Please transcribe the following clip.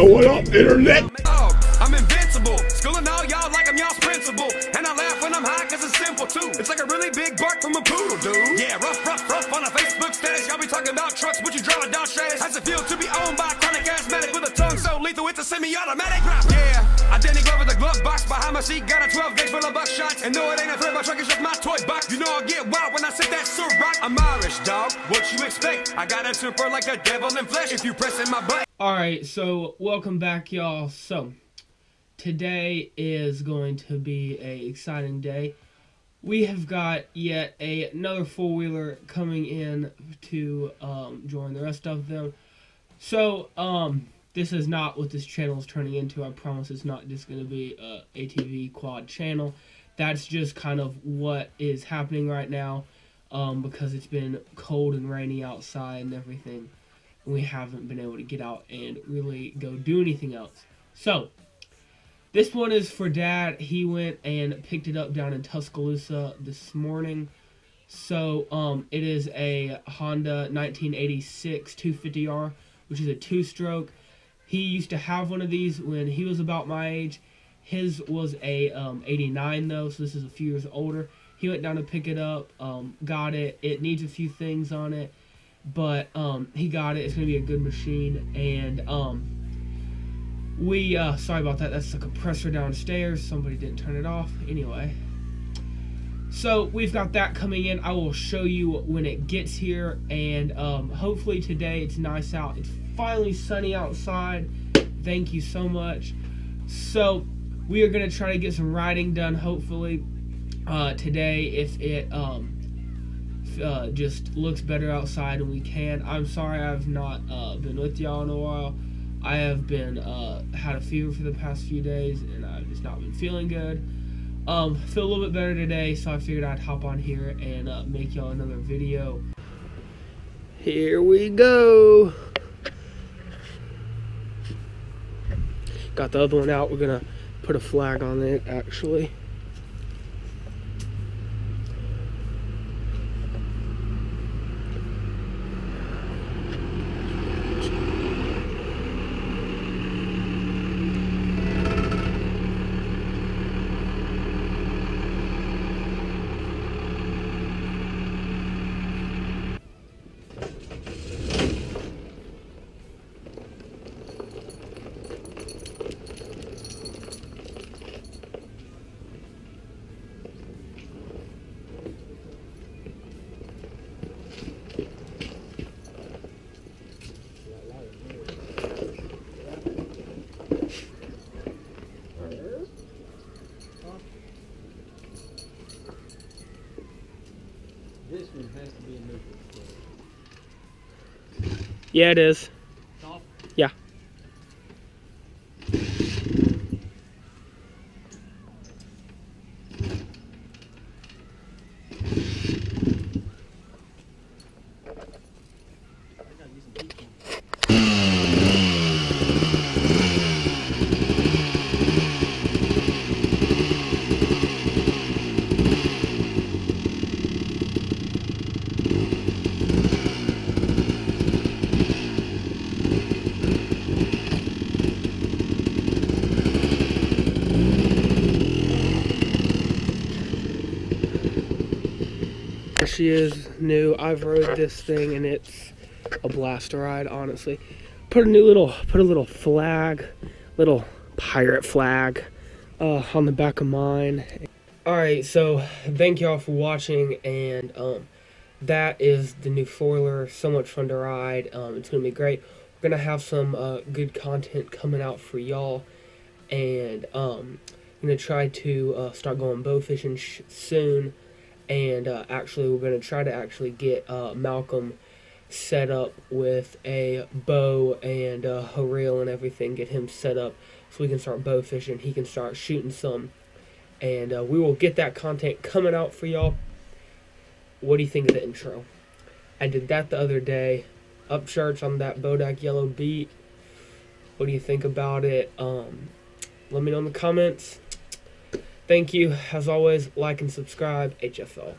going up, internet? Oh, I'm invincible. Schooling all y'all like I'm y'all's principal. And I laugh when I'm high cause it's simple too. It's like a really big bark from a poodle, dude. Yeah, rough, rough, rough on a Facebook status. Y'all be talking about trucks, but you a Dodge Stratus. How's it feel to be owned by a chronic asthmatic with a tongue so lethal it's a semi-automatic? Yeah, I didn't glove with the glove box behind my seat. Got a 12 gauge full of buck shots. And no, it ain't a threat, my truck is just my toy box. Dog. What you expect? I got a temper like the devil in flesh. If you pressing my butt. Alright, so welcome back, y'all. So, today is going to be a exciting day. We have got yet a, another four-wheeler coming in to um, join the rest of them. So, um, this is not what this channel is turning into. I promise it's not just going to be a ATV quad channel. That's just kind of what is happening right now um, because it's been cold and rainy outside and everything. We haven't been able to get out and really go do anything else. So, this one is for Dad. He went and picked it up down in Tuscaloosa this morning. So, um, it is a Honda 1986 250R, which is a two-stroke. He used to have one of these when he was about my age. His was a um, 89 though, so this is a few years older. He went down to pick it up, um, got it. It needs a few things on it, but um, he got it. It's gonna be a good machine, and um, we uh, sorry about that. That's the compressor downstairs. Somebody didn't turn it off. Anyway, so we've got that coming in. I will show you when it gets here, and um, hopefully today it's nice out. It's finally sunny outside. Thank you so much. So we are gonna try to get some riding done. Hopefully uh, today if it um, uh, just looks better outside and we can. I'm sorry I've not uh, been with y'all in a while. I have been uh, had a fever for the past few days and I've just not been feeling good. Um, feel a little bit better today, so I figured I'd hop on here and uh, make y'all another video. Here we go. Got the other one out. We're gonna put a flag on it actually. This one has to be a neutral. Yeah, it is. She is, new. I've rode this thing and it's a blast to ride, honestly. Put a new little, put a little flag, little pirate flag uh, on the back of mine. Alright, so thank y'all for watching and um, that is the new foiler. So much fun to ride. Um, it's going to be great. We're going to have some uh, good content coming out for y'all and um, I'm going to try to uh, start going bow fishing soon and uh, actually we're going to try to actually get uh, Malcolm set up with a bow and uh, a reel and everything, get him set up so we can start bow fishing, he can start shooting some, and uh, we will get that content coming out for y'all. What do you think of the intro? I did that the other day, up shirts on that Bodak Yellow beat. What do you think about it? Um, let me know in the comments. Thank you. As always, like and subscribe. HFL.